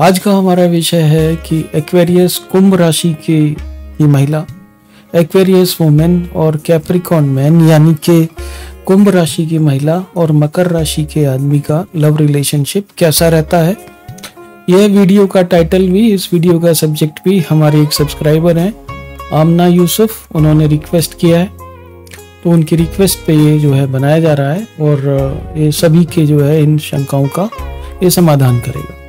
आज का हमारा विषय है कि एक्वेरियस कुंभ राशि की की महिला, एक्वेरियस वुमेन और कैप्रिकॉन मैन, यानी कि कुंभ राशि की महिला और मकर राशि के आदमी का लव रिलेशनशिप कैसा रहता है। यह वीडियो का टाइटल भी, इस वीडियो का सब्जेक्ट भी हमारे एक सब्सक्राइबर हैं, आमना यूसुफ, उन्होंने रिक्वेस्ट किया है। तो उनकी रिक्वेस्ट पे ये जो है बनाया जा रहा है और ये सभी के जो है इन शंकाओं का ये समाधान करेगा।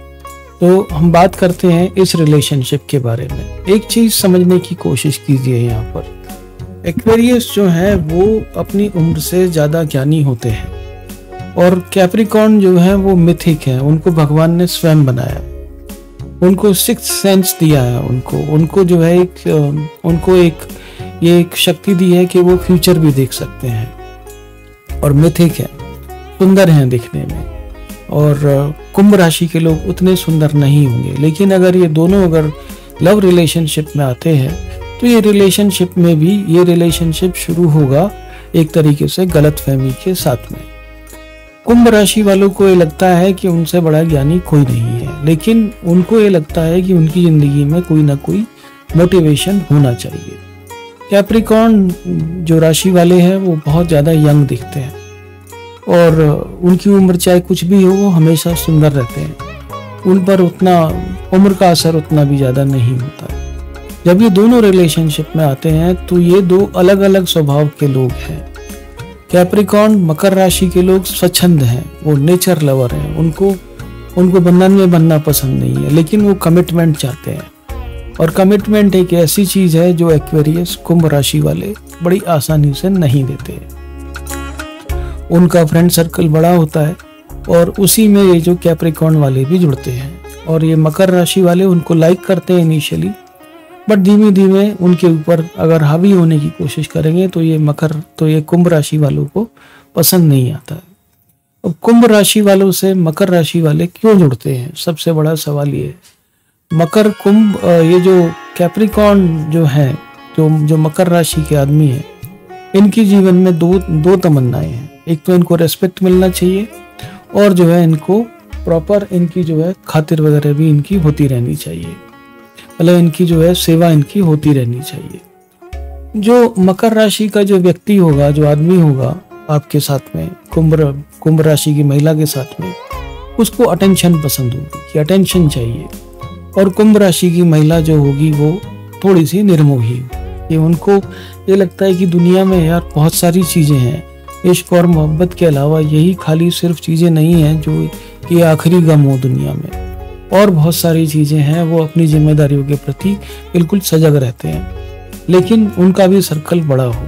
तो हम बात करते हैं इस रिलेशनशिप के बारे में। एक चीज़ समझने की कोशिश कीजिए यहाँ पर। एक्वेरियस जो है, वो अपनी उम्र से ज़्यादा ज्ञानी होते हैं। और कैप्रिकॉन जो है, वो मिथिक है। उनको भगवान ने स्वयं बनाया। उनको सिक्स सेंस दिया है उनको। उनको जो है एक, उनको एक, ये एक शक्ति दी है कि वो फ्यूचर भी देख सकते हैं। और मिथिक है। सुंदर हैं दिखने में। और कुंभ राशि के लोग उतने सुंदर नहीं होंगे। लेकिन अगर ये दोनों अगर लव रिलेशनशिप में आते हैं तो ये रिलेशनशिप में भी ये रिलेशनशिप शुरू होगा एक तरीके से गलत फहमी के साथ में। कुंभ राशि वालों को ये लगता है कि उनसे बड़ा ज्ञानी कोई नहीं है, लेकिन उनको ये लगता है कि उनकी ज़िंदगी में कोई ना कोई मोटिवेशन होना चाहिए। कैप्रिकॉन जो राशि वाले हैं, वो बहुत ज़्यादा यंग दिखते हैं। और उनकी उम्र चाहे कुछ भी हो, वो हमेशा सुंदर रहते हैं। उन पर उतना, उम्र का असर उतना भी ज़्यादा नहीं होता। जब ये दोनों रिलेशनशिप में आते हैं तो ये दो अलग अलग स्वभाव के लोग हैं। कैप्रिकॉन मकर राशि के लोग स्वच्छंद हैं, वो नेचर लवर हैं। उनको उनको बंधन में बनना पसंद नहीं है, लेकिन वो कमिटमेंट चाहते हैं। और कमिटमेंट एक ऐसी चीज़ है, जो एक्वेरियस कुंभ राशि वाले बड़ी आसानी से नहीं देते। उनका फ्रेंड सर्कल बड़ा होता है और उसी में ये जो कैप्रिकॉन वाले भी जुड़ते हैं और ये मकर राशि वाले उनको लाइक करते हैं इनिशियली बट धीमे धीमे उनके ऊपर अगर हावी होने की कोशिश करेंगे तो ये मकर तो ये कुंभ राशि वालों को पसंद नहीं आता अब कुंभ राशि वालों से मकर राशि वाले क्यों जुड़ते हैं? सबसे बड़ा सवाल ये मकर कुंभ ये जो कैप्रिकॉन जो है, जो जो मकर राशि के आदमी हैं, इनकी जीवन में दो दो तमन्नाएँ हैं। एक तो इनको रेस्पेक्ट मिलना चाहिए और जो है इनको प्रॉपर इनकी जो है खातिर वगैरह भी इनकी होती रहनी चाहिए। मतलब इनकी जो है सेवा इनकी होती रहनी चाहिए। जो मकर राशि का जो व्यक्ति होगा, जो आदमी होगा आपके साथ में, कुंभ कुंभ राशि की महिला के साथ में, उसको अटेंशन पसंद होगी, कि अटेंशन चाहिए। और कुंभ राशि की महिला जो होगी वो थोड़ी सी निर्मोही। ये उनको, ये लगता है कि दुनिया में यार बहुत सारी चीज़ें हैं। इश्क और मोहब्बत के अलावा यही खाली सिर्फ़ चीज़ें नहीं हैं जो कि आखिरी गम हो दुनिया में। और बहुत सारी चीज़ें हैं, वो अपनी जिम्मेदारियों के प्रति बिल्कुल सजग रहते हैं। लेकिन उनका भी सर्कल बड़ा हो।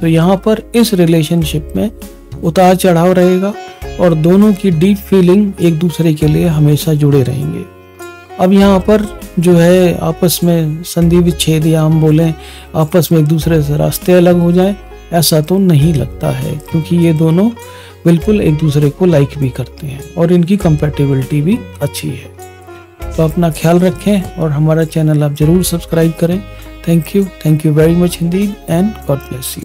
तो यहाँ पर इस रिलेशनशिप में उतार चढ़ाव रहेगा और दोनों की डीप फीलिंग एक दूसरे के लिए हमेशा जुड़े रहेंगे। अब यहाँ पर जो है, आपस में संधि विच्छेद या हम बोलें, आपस में एक दूसरे से रास्ते अलग हो जाएँ। ऐसा तो नहीं लगता है, क्योंकि ये दोनों बिल्कुल एक दूसरे को लाइक भी करते हैं और इनकी कंपेटिबिलिटी भी अच्छी है। तो अपना ख्याल रखें और हमारा चैनल आप ज़रूर सब्सक्राइब करें। Thank you thank you very much Hindi and God bless you